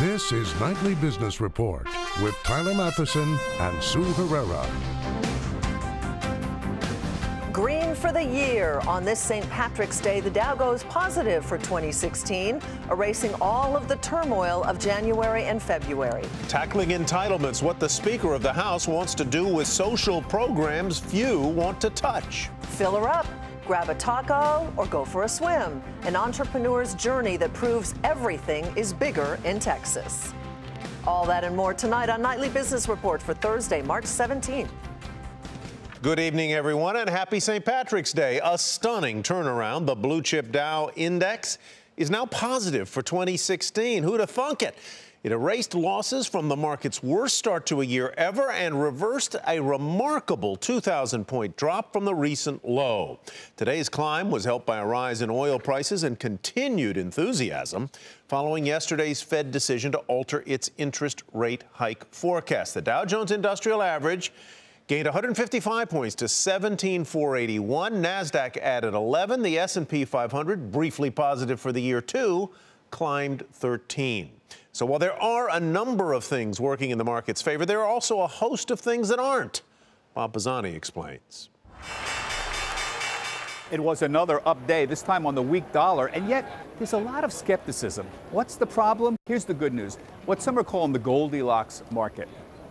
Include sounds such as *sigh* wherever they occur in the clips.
This is Nightly Business Report with Tyler Mathisen and Sue Herrera. Green for the year. On this St. Patrick's Day, the Dow goes positive for 2016, erasing all of the turmoil of January and February. Tackling entitlements, what the Speaker of the House wants to do with social programs few want to touch. Fill her up grab a taco, or go for a swim. An entrepreneur's journey that proves everything is bigger in Texas. All that and more tonight on Nightly Business Report for Thursday, March 17th. Good evening, everyone, and happy St. Patrick's Day. A stunning turnaround. The blue chip Dow index is now positive for 2016. Who'd have thunk it? It erased losses from the market's worst start to a year ever and reversed a remarkable 2,000 point drop from the recent low. Today's climb was helped by a rise in oil prices and continued enthusiasm following yesterday's Fed decision to alter its interest rate hike forecast. The Dow Jones Industrial Average gained 155 points to 17,481. Nasdaq added 11. The S&P 500, briefly positive for the year too, climbed 13. So while there are a number of things working in the market's favor, there are also a host of things that aren't. Bob Pisani explains. It was another up day, this time on the weak dollar, and yet there's a lot of skepticism. What's the problem? Here's the good news what some are calling the Goldilocks market.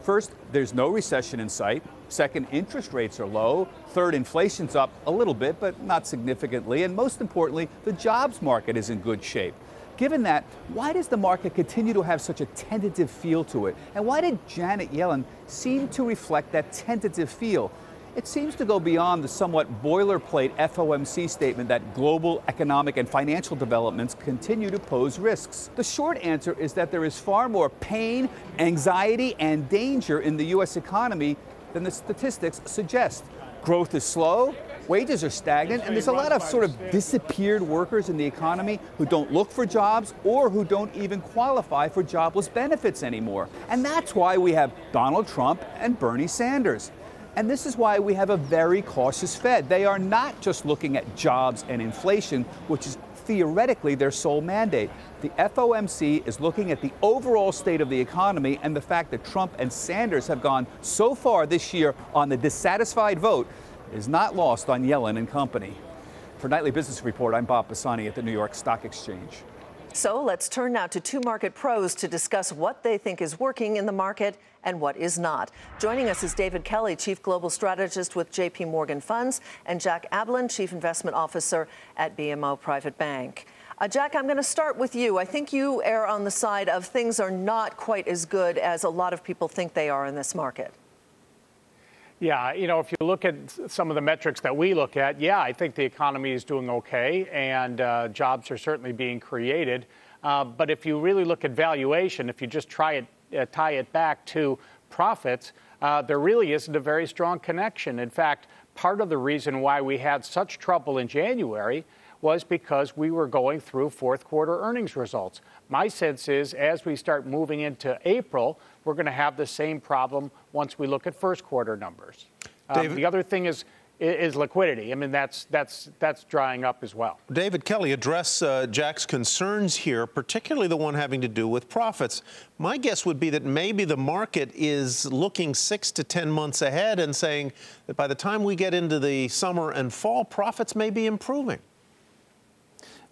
First, there's no recession in sight. Second, interest rates are low. Third, inflation's up a little bit, but not significantly. And most importantly, the jobs market is in good shape. Given that, why does the market continue to have such a tentative feel to it? And why did Janet Yellen seem to reflect that tentative feel? It seems to go beyond the somewhat boilerplate FOMC statement that global economic and financial developments continue to pose risks. The short answer is that there is far more pain, anxiety, and danger in the U.S. economy than the statistics suggest. Growth is slow, wages are stagnant, and there's a lot of sort of disappeared workers in the economy who don't look for jobs or who don't even qualify for jobless benefits anymore. And that's why we have Donald Trump and Bernie Sanders. And this is why we have a very cautious Fed. They are not just looking at jobs and inflation, which is theoretically their sole mandate. The FOMC is looking at the overall state of the economy and the fact that Trump and Sanders have gone so far this year on the dissatisfied vote is not lost on Yellen and company. For Nightly Business Report, I'm Bob Pisani at the New York Stock Exchange. So let's turn now to two market pros to discuss what they think is working in the market and what is not. Joining us is David Kelly, Chief Global Strategist with JP Morgan Funds, and Jack Ablin, Chief Investment Officer at BMO Private Bank. Uh, Jack, I'm going to start with you. I think you err on the side of things are not quite as good as a lot of people think they are in this market. Yeah, you know, if you look at some of the metrics that we look at, yeah, I think the economy is doing okay and uh, jobs are certainly being created. Uh, but if you really look at valuation, if you just try it, uh, tie it back to profits, uh, there really isn't a very strong connection. In fact, part of the reason why we had such trouble in January was because we were going through fourth quarter earnings results. My sense is as we start moving into April, we're going to have the same problem once we look at first quarter numbers. Um, the other thing is is liquidity. I mean, that's that's that's drying up as well. David Kelly, address uh, Jack's concerns here, particularly the one having to do with profits. My guess would be that maybe the market is looking six to ten months ahead and saying that by the time we get into the summer and fall, profits may be improving.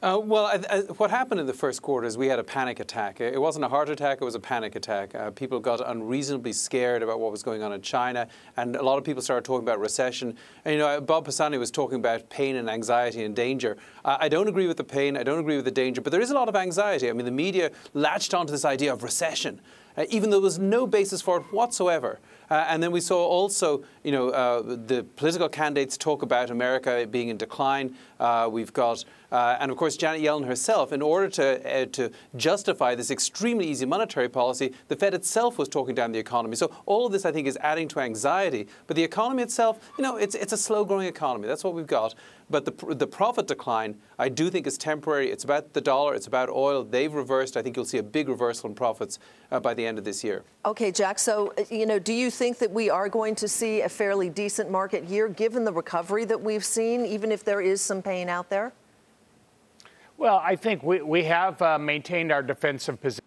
Uh, well, I, I, what happened in the first quarter is we had a panic attack. It wasn't a heart attack, it was a panic attack. Uh, people got unreasonably scared about what was going on in China, and a lot of people started talking about recession. And, you know, Bob Pisani was talking about pain and anxiety and danger. I don't agree with the pain, I don't agree with the danger, but there is a lot of anxiety. I mean, the media latched onto this idea of recession. Uh, even though there was no basis for it whatsoever. Uh, and then we saw also, you know, uh, the political candidates talk about America being in decline. Uh, we've got, uh, and of course, Janet Yellen herself, in order to uh, to justify this extremely easy monetary policy, the Fed itself was talking down the economy. So all of this, I think, is adding to anxiety. But the economy itself, you know, it's it's a slow-growing economy. That's what we've got. But the, the profit decline, I do think is temporary. It's about the dollar, it's about oil. They've reversed. I think you'll see a big reversal in profits uh, by the end of this year. Okay, Jack. So, uh, you know, do you think that we are going to see a fairly decent market year given the recovery that we've seen, even if there is some pain out there? Well, I think we, we have uh, maintained our defensive position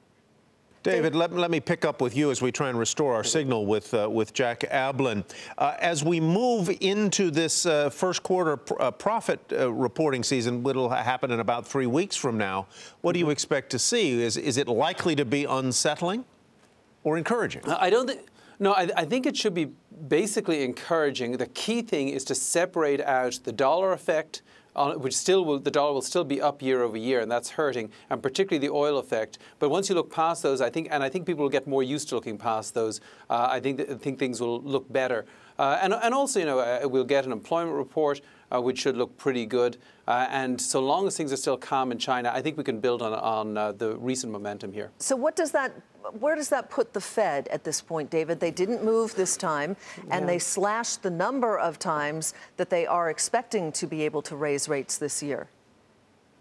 David, let, let, me pick up with you as we try and restore our signal with uh, with Jack Ablin. Uh, as we move into this uh, first quarter pr uh, profit uh, reporting season, which will happen in about three weeks from now, what do you expect to see? Is, is it likely to be unsettling or encouraging? I don't think. No, I, I, think it should be basically encouraging. The key thing is to separate out the dollar effect on, which still will, the dollar will still be up year over year, and that's hurting, and particularly the oil effect. But once you look past those, I think, and I think people will get more used to looking past those. Uh, I think think things will look better, uh, and and also, you know, uh, we'll get an employment report. Uh, which should look pretty good. Uh, and so long as things are still calm in China, I think we can build on, on uh, the recent momentum here. So what does that where does that put the Fed at this point, David? They didn't move this time, and yeah. they slashed the number of times that they are expecting to be able to raise rates this year.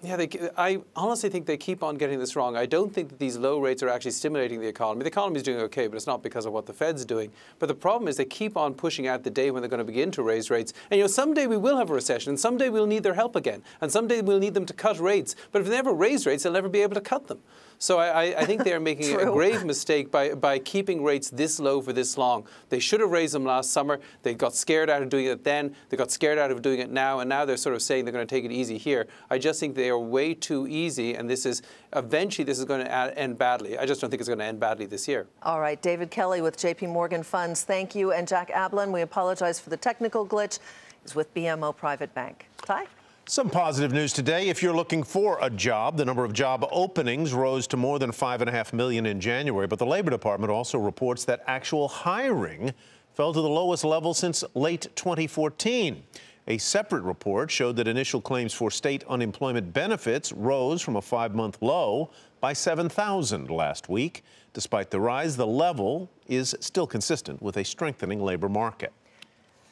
Yeah, they, I honestly think they keep on getting this wrong. I don't think that these low rates are actually stimulating the economy. The economy is doing okay, but it's not because of what the Fed's doing. But the problem is they keep on pushing out the day when they're going to begin to raise rates. And you know, someday we will have a recession, and someday we'll need their help again, and someday we'll need them to cut rates. But if they never raise rates, they'll never be able to cut them. So I, I think they're making *laughs* a grave mistake by, by keeping rates this low for this long. They should have raised them last summer. They got scared out of doing it then. They got scared out of doing it now, and now they're sort of saying they're going to take it easy here. I just think they are way too easy, and this is eventually this is going to end badly. I just don't think it's going to end badly this year. All right, David Kelly with J.P. Morgan Funds. Thank you, and Jack Ablin. We apologize for the technical glitch. Is with BMO Private Bank. Ty. Some positive news today. If you're looking for a job, the number of job openings rose to more than 5.5 million in January. But the Labor Department also reports that actual hiring fell to the lowest level since late 2014. A separate report showed that initial claims for state unemployment benefits rose from a five month low by 7,000 last week. Despite the rise, the level is still consistent with a strengthening labor market.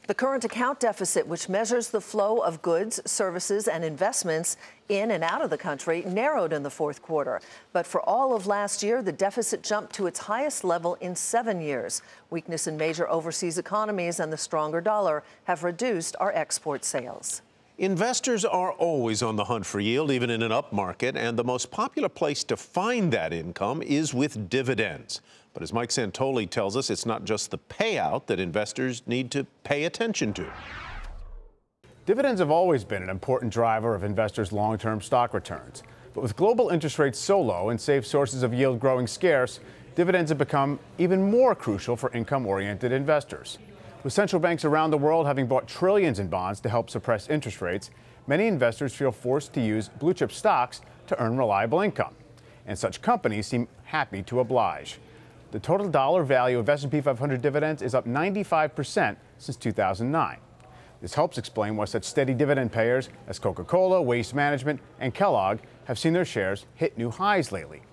The current account deficit, which measures the flow of goods, services, and investments in and out of the country, narrowed in the fourth quarter. But for all of last year, the deficit jumped to its highest level in seven years. Weakness in major overseas economies and the stronger dollar have reduced our export sales. Investors are always on the hunt for yield, even in an up market, and the most popular place to find that income is with dividends. But as Mike Santoli tells us, it's not just the payout that investors need to pay attention to. Dividends have always been an important driver of investors' long term stock returns. But with global interest rates so low and safe sources of yield growing scarce, dividends have become even more crucial for income oriented investors. With central banks around the world having bought trillions in bonds to help suppress interest rates, many investors feel forced to use blue chip stocks to earn reliable income. And such companies seem happy to oblige. The total dollar value of S&P 500 dividends is up 95% since 2009. This helps explain why such steady dividend payers as Coca-Cola, Waste Management, and Kellogg have seen their shares hit new highs lately.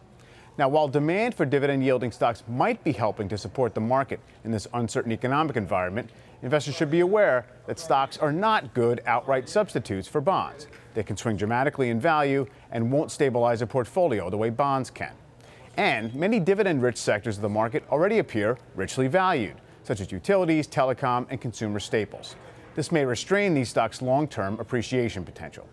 Now, while demand for dividend yielding stocks might be helping to support the market in this uncertain economic environment, investors should be aware that stocks are not good outright substitutes for bonds. They can swing dramatically in value and won't stabilize a portfolio the way bonds can. And many dividend rich sectors of the market already appear richly valued, such as utilities, telecom, and consumer staples. This may restrain these stocks' long term appreciation potential.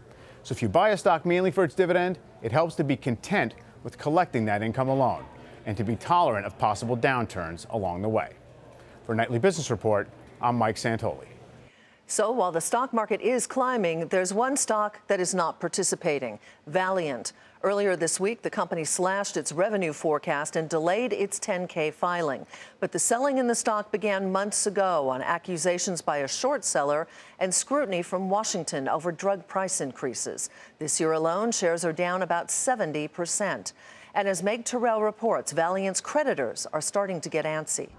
So if you buy a stock mainly for its dividend, it helps to be content with collecting that income alone and to be tolerant of possible downturns along the way. For Nightly Business Report, I'm Mike Santoli. So while the stock market is climbing, there's one stock that is not participating Valeant. Earlier this week, the company slashed its revenue forecast and delayed its 10K filing. But the selling in the stock began months ago on accusations by a short seller and scrutiny from Washington over drug price increases. This year alone, shares are down about 70%. And as Meg Terrell reports, Valeant's creditors are starting to get antsy.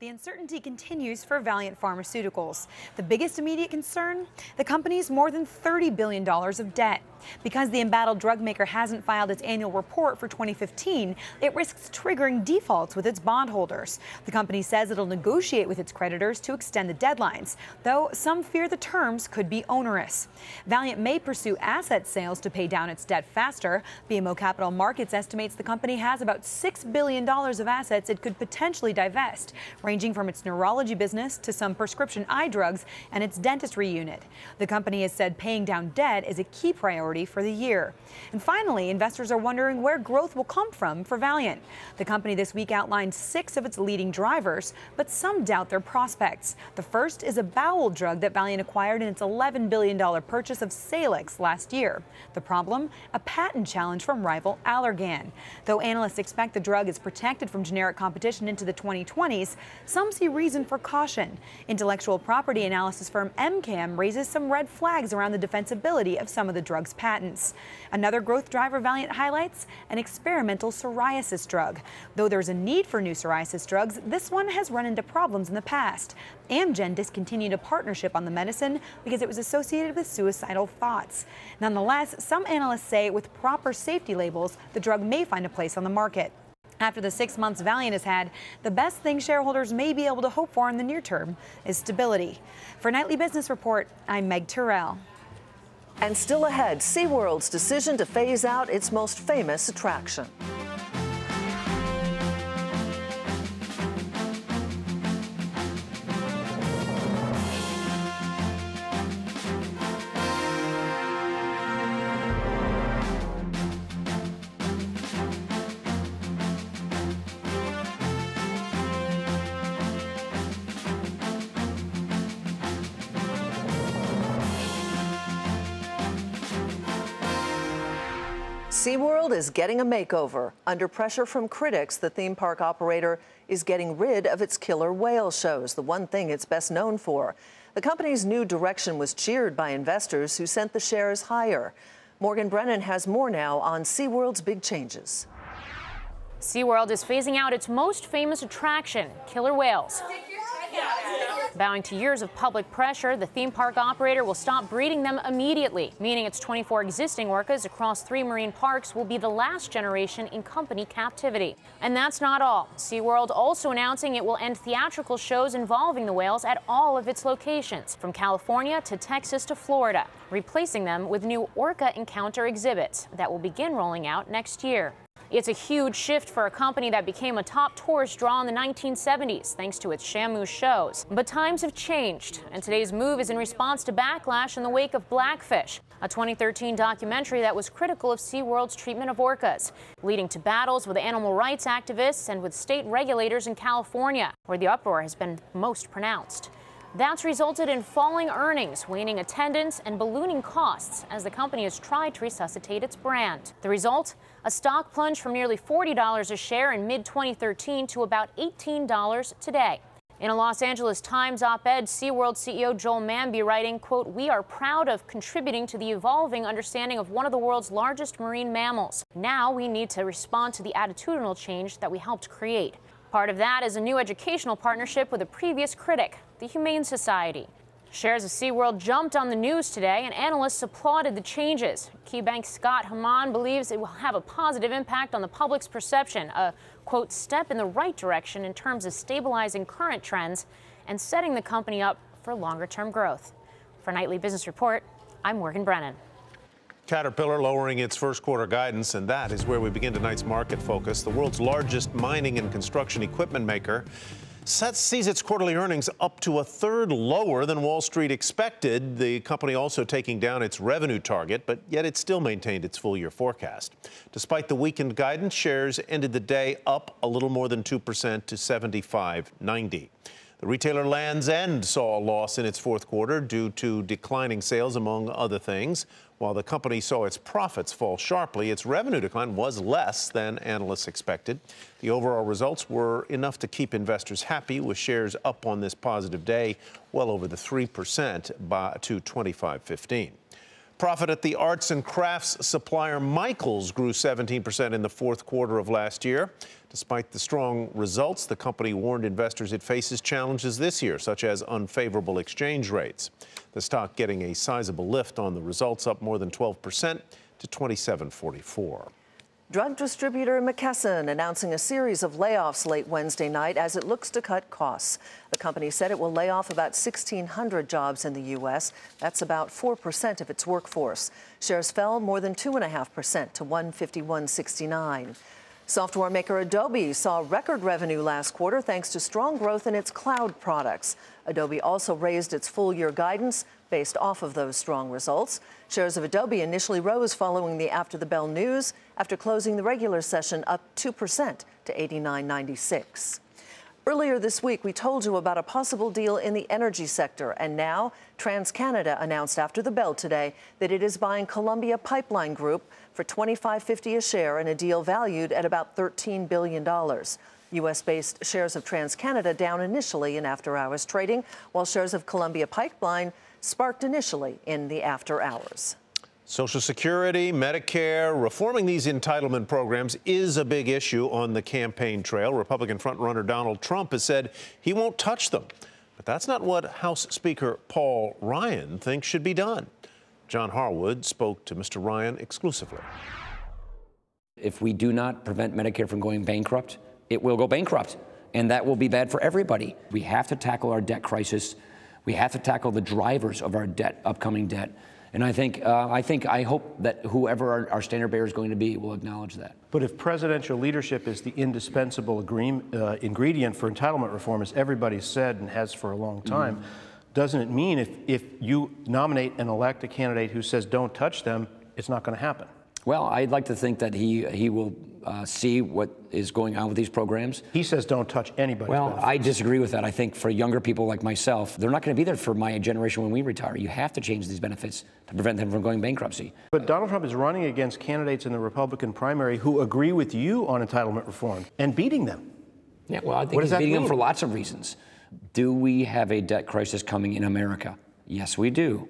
The uncertainty continues for Valeant Pharmaceuticals. The biggest immediate concern? The company's more than $30 billion of debt. Because the embattled drug maker hasn't filed its annual report for 2015, it risks triggering defaults with its bondholders. The company says it'll negotiate with its creditors to extend the deadlines, though some fear the terms could be onerous. Valeant may pursue asset sales to pay down its debt faster. BMO Capital Markets estimates the company has about $6 billion of assets it could potentially divest ranging from its neurology business to some prescription eye drugs and its dentistry unit. The company has said paying down debt is a key priority for the year. And finally, investors are wondering where growth will come from for Valeant. The company this week outlined six of its leading drivers, but some doubt their prospects. The first is a bowel drug that Valeant acquired in its $11 billion purchase of Salix last year. The problem? A patent challenge from rival Allergan. Though analysts expect the drug is protected from generic competition into the 2020s, some see reason for caution. Intellectual property analysis firm MKM raises some red flags around the defensibility of some of the drug's patents. Another growth driver Valeant highlights an experimental psoriasis drug. Though there's a need for new psoriasis drugs, this one has run into problems in the past. Amgen discontinued a partnership on the medicine because it was associated with suicidal thoughts. Nonetheless, some analysts say with proper safety labels, the drug may find a place on the market. After the six months Valeant has had, the best thing shareholders may be able to hope for in the near term is stability. For Nightly Business Report, I'm Meg Terrell. And still ahead, SeaWorld's decision to phase out its most famous attraction. Getting a makeover. Under pressure from critics, the theme park operator is getting rid of its killer whale shows, the one thing it's best known for. The company's new direction was cheered by investors who sent the shares higher. Morgan Brennan has more now on SeaWorld's big changes. SeaWorld is phasing out its most famous attraction, killer whales. Bowing to years of public pressure, the theme park operator will stop breeding them immediately, meaning its 24 existing orcas across three marine parks will be the last generation in company captivity. And that's not all. SeaWorld also announcing it will end theatrical shows involving the whales at all of its locations, from California to Texas to Florida, replacing them with new orca encounter exhibits that will begin rolling out next year. It's a huge shift for a company that became a top tourist draw in the 1970s thanks to its Shamu shows. But times have changed, and today's move is in response to backlash in the wake of Blackfish, a 2013 documentary that was critical of SeaWorld's treatment of orcas, leading to battles with animal rights activists and with state regulators in California, where the uproar has been most pronounced. That's resulted in falling earnings, waning attendance, and ballooning costs as the company has tried to resuscitate its brand. The result? A stock plunge from nearly $40 a share in mid 2013 to about $18 today. In a Los Angeles Times op-ed, SeaWorld CEO Joel Manby writing, quote, "We are proud of contributing to the evolving understanding of one of the world's largest marine mammals. Now we need to respond to the attitudinal change that we helped create. Part of that is a new educational partnership with a previous critic, the Humane Society. Shares of SeaWorld jumped on the news today, and analysts applauded the changes. KeyBanc Scott Hamann believes it will have a positive impact on the public's perception, a, quote, step in the right direction in terms of stabilizing current trends and setting the company up for longer term growth. For Nightly Business Report, I'm Morgan Brennan. Caterpillar lowering its first quarter guidance, and that is where we begin tonight's market focus. The world's largest mining and construction equipment maker sees its quarterly earnings up to a third lower than Wall Street expected. The company also taking down its revenue target, but yet it still maintained its full year forecast. Despite the weakened guidance, shares ended the day up a little more than 2% to 75.90. The retailer Lands' End saw a loss in its fourth quarter due to declining sales, among other things. While the company saw its profits fall sharply, its revenue decline was less than analysts expected. The overall results were enough to keep investors happy, with shares up on this positive day, well over the 3% by, to 25.15. Profit at the arts and crafts supplier Michaels grew 17% in the fourth quarter of last year. Despite the strong results, the company warned investors it faces challenges this year, such as unfavorable exchange rates. The stock getting a sizable lift on the results, up more than 12% to 27.44. Drug distributor McKesson announcing a series of layoffs late Wednesday night as it looks to cut costs. The company said it will lay off about 1,600 jobs in the U.S. That's about 4% of its workforce. Shares fell more than 2.5% to 151.69. Software maker Adobe saw record revenue last quarter thanks to strong growth in its cloud products. Adobe also raised its full year guidance based off of those strong results. Shares of Adobe initially rose following the after the bell news after closing the regular session up 2% to 89.96. Earlier this week, we told you about a possible deal in the energy sector, and now TransCanada announced after the bell today that it is buying Columbia Pipeline Group for $25.50 a share in a deal valued at about $13 billion. U.S. based shares of TransCanada down initially in after hours trading, while shares of Columbia Pipeline sparked initially in the after hours. Social Security, Medicare, reforming these entitlement programs is a big issue on the campaign trail. Republican frontrunner Donald Trump has said he won't touch them. But that's not what House Speaker Paul Ryan thinks should be done. John Harwood spoke to Mr. Ryan exclusively. If we do not prevent Medicare from going bankrupt, it will go bankrupt. And that will be bad for everybody. We have to tackle our debt crisis. We have to tackle the drivers of our debt, upcoming debt. And I think, uh, I think, I hope that whoever our, our, standard bearer is going to be will acknowledge that. But if presidential leadership is the indispensable uh, ingredient for entitlement reform, as everybody's said and has for a long time, mm-hmm. doesn't it mean if, if you nominate and elect a candidate who says don't touch them, it's not going to happen? Well, I'd like to think that he he will uh, see what is going on with these programs. He says don't touch anybody. Well, benefits. I disagree with that. I think for younger people like myself, they're not going to be there for my generation when we retire. You have to change these benefits to prevent them from going bankruptcy. But Donald Trump is running against candidates in the Republican primary who agree with you on entitlement reform and beating them. Yeah, well, I think he's beating mean? them for lots of reasons. Do we have a debt crisis coming in America? Yes, we do.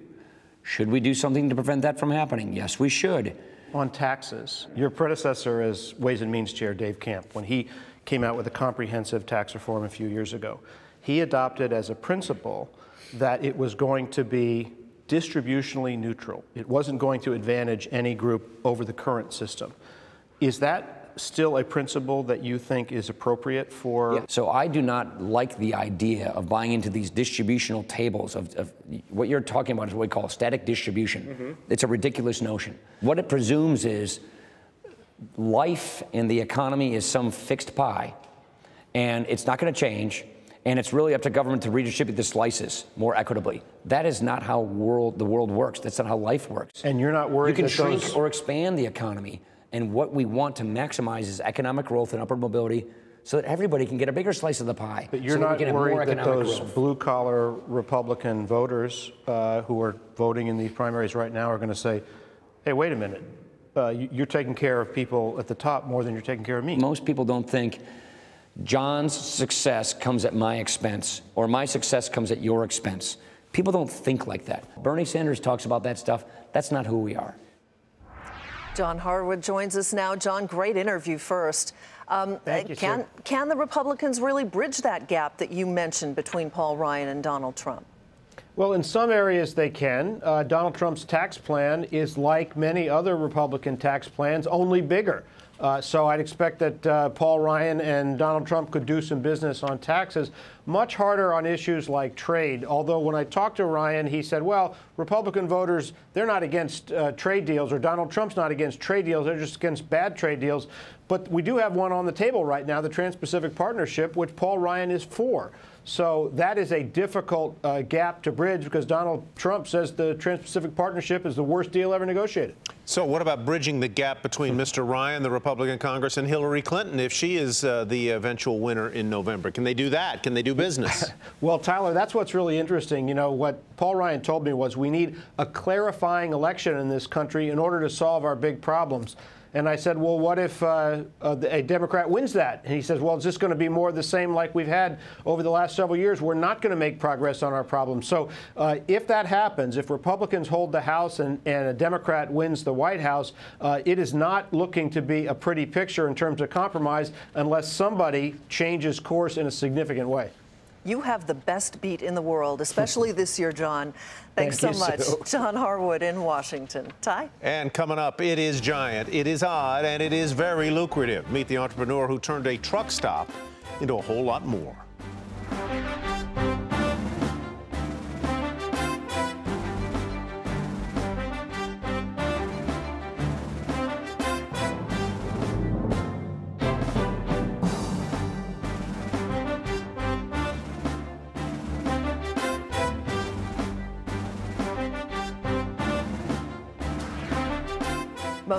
Should we do something to prevent that from happening? Yes, we should on taxes. Your predecessor as Ways and Means Chair, Dave Camp, when he came out with a comprehensive tax reform a few years ago, he adopted as a principle that it was going to be distributionally neutral. It wasn't going to advantage any group over the current system. Is that still a principle that you think is appropriate for? Yeah. So I do not like the idea of buying into these distributional tables of, of what you're talking about is what we call static distribution. Mm-hmm. It's a ridiculous notion. What it presumes is life in the economy is some fixed pie, and it's not going to change. And it's really up to government to redistribute the slices more equitably. That is not how world the world works. That's not how life works. And you're not worried you can shrink those... or expand the economy and what we want to maximize is economic growth and upward mobility so that everybody can get a bigger slice of the pie. But you're so not worried that those blue collar Republican voters uh, who are voting in these primaries right now are going to say, hey, wait a minute. Uh, you're taking care of people at the top more than you're taking care of me. Most people don't think John's success comes at my expense or my success comes at your expense. People don't think like that. Bernie Sanders talks about that stuff. That's not who we are. John Harwood joins us now. John, great interview first. Um, Thank you, can, can the Republicans really bridge that gap that you mentioned between Paul Ryan and Donald Trump? Well, in some areas they can. Uh, Donald Trump's tax plan is like many other Republican tax plans, only bigger. Uh, so I'd expect that uh, Paul Ryan and Donald Trump could do some business on taxes. Much harder on issues like trade. Although when I talked to Ryan, he said, well, Republican voters, they're not against uh, trade deals, or Donald Trump's not against trade deals, they're just against bad trade deals. But we do have one on the table right now, the Trans Pacific Partnership, which Paul Ryan is for. So that is a difficult uh, gap to bridge because Donald Trump says the Trans Pacific Partnership is the worst deal ever negotiated. So, what about bridging the gap between Mr. Ryan, the Republican Congress, and Hillary Clinton if she is uh, the eventual winner in November? Can they do that? Can they do business? *laughs* well, Tyler, that's what's really interesting. You know, what Paul Ryan told me was we need a clarifying election in this country in order to solve our big problems. And I said, well, what if uh, a Democrat wins that? And he says, well, it's just going to be more of the same like we've had over the last several years. We're not going to make progress on our problems. So uh, if that happens, if Republicans hold the House and, and a Democrat wins the White House, uh, it is not looking to be a pretty picture in terms of compromise unless somebody changes course in a significant way. You have the best beat in the world, especially *laughs* this year, John. Thanks Thank so much, so. *laughs* John Harwood in Washington. Ty? And coming up, it is giant, it is odd, and it is very lucrative. Meet the entrepreneur who turned a truck stop into a whole lot more.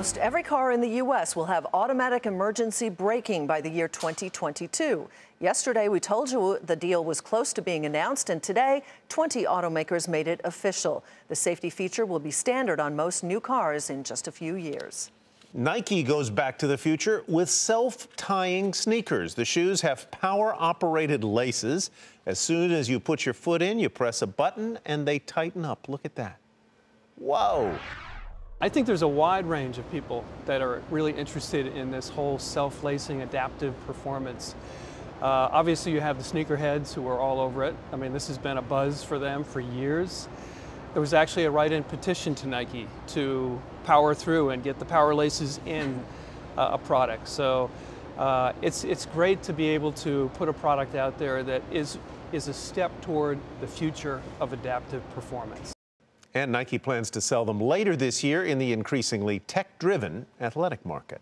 Most every car in the U.S. will have automatic emergency braking by the year 2022. Yesterday, we told you the deal was close to being announced, and today, 20 automakers made it official. The safety feature will be standard on most new cars in just a few years. Nike goes back to the future with self-tying sneakers. The shoes have power-operated laces. As soon as you put your foot in, you press a button and they tighten up. Look at that. Whoa. I think there's a wide range of people that are really interested in this whole self-lacing adaptive performance. Uh, obviously, you have the sneakerheads who are all over it. I mean, this has been a buzz for them for years. There was actually a write-in petition to Nike to power through and get the power laces in uh, a product. So uh, it's, it's great to be able to put a product out there that is, is a step toward the future of adaptive performance. And Nike plans to sell them later this year in the increasingly tech-driven athletic market.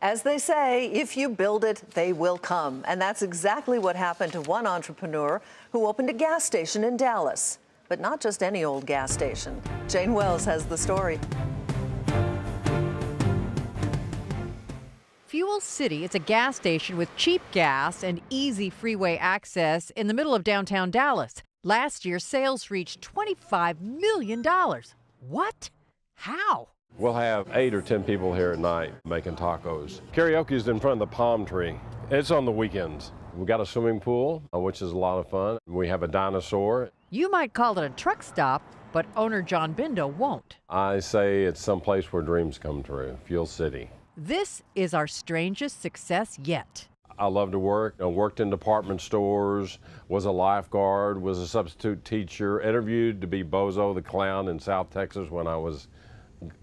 As they say, if you build it, they will come. And that's exactly what happened to one entrepreneur who opened a gas station in Dallas. But not just any old gas station. Jane Wells has the story. Fuel City, is a gas station with cheap gas and easy freeway access in the middle of downtown Dallas. Last year, sales reached $25 million. What? How? We'll have eight or ten people here at night making tacos. Karaoke is in front of the palm tree. It's on the weekends. We've got a swimming pool, uh, which is a lot of fun. We have a dinosaur. You might call it a truck stop, but owner John Benda won't. I say it's someplace where dreams come true, Fuel City. This is our strangest success yet. I love to work. I worked in department stores, was a lifeguard, was a substitute teacher, interviewed to be Bozo the Clown in South Texas when I was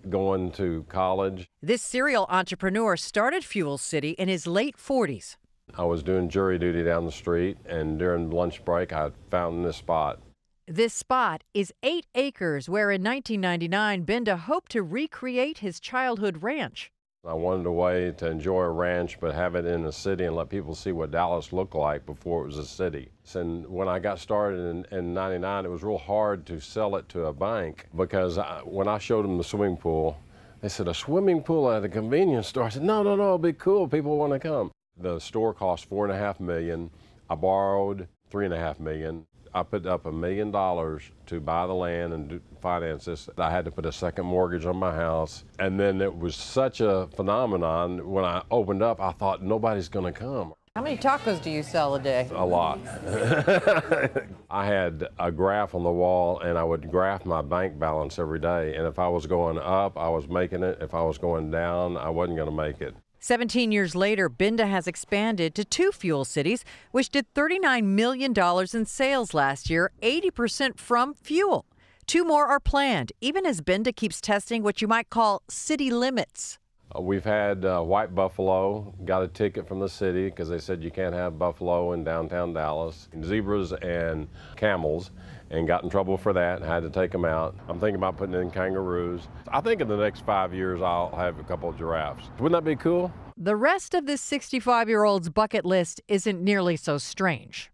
going to college. This serial entrepreneur started Fuel City in his late 40s. I was doing jury duty down the street, and during lunch break, I found this spot. This spot is eight acres where in 1999 Benda hoped to recreate his childhood ranch. I wanted a way to enjoy a ranch but have it in a city and let people see what Dallas looked like before it was a city. And when I got started in, in 99, it was real hard to sell it to a bank because I, when I showed them the swimming pool, they said, a swimming pool at a convenience store? I said, no, no, no, it'll be cool. People want to come. The store cost four and a half million. I borrowed three and a half million. I put up a million dollars to buy the land and finance this. I had to put a second mortgage on my house. And then it was such a phenomenon. When I opened up, I thought nobody's going to come. How many tacos do you sell a day? A lot. *laughs* I had a graph on the wall and I would graph my bank balance every day. And if I was going up, I was making it. If I was going down, I wasn't going to make it. 17 years later, Benda has expanded to two fuel cities, which did $39 million in sales last year, 80% from fuel. Two more are planned, even as Benda keeps testing what you might call city limits. Uh, we've had uh, white buffalo, got a ticket from the city because they said you can't have buffalo in downtown Dallas, zebras and camels and got in trouble for that and had to take them out. I'm thinking about putting in kangaroos. I think in the next five years I'll have a couple of giraffes. Wouldn't that be cool? The rest of this 65 year old's bucket list isn't nearly so strange.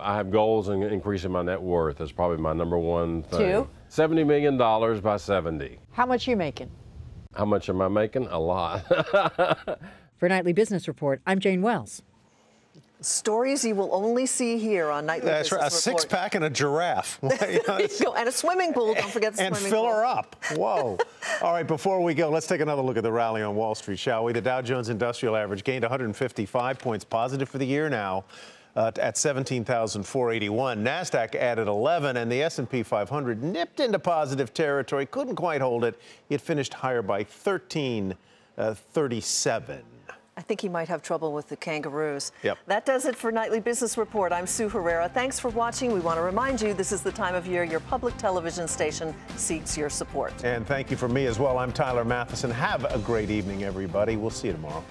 I have goals in increasing my net worth. That's probably my number one thing. Two? $70 million by 70. How much are you making? How much am I making? A lot. *laughs* For Nightly Business Report, I'm Jane Wells. Stories you will only see here on Nightly That's Business right. A Report. six pack and a giraffe. *laughs* *laughs* There you go. And a swimming pool. Don't forget the and swimming fill pool. her up. Whoa. All right, before we go, let's take another look at the rally on Wall Street, shall we? The Dow Jones Industrial Average gained 155 points positive for the year now. Uh, at 17,481. Nasdaq added 11, and the S&P 500 nipped into positive territory. Couldn't quite hold it. It finished higher by 1337. I think he might have trouble with the kangaroos. Yep. That does it for Nightly Business Report. I'm Sue Herrera. Thanks for watching. We want to remind you this is the time of year your public television station seeks your support. And thank you from me as well. I'm Tyler Mathisen. Have a great evening, everybody. We'll see you tomorrow.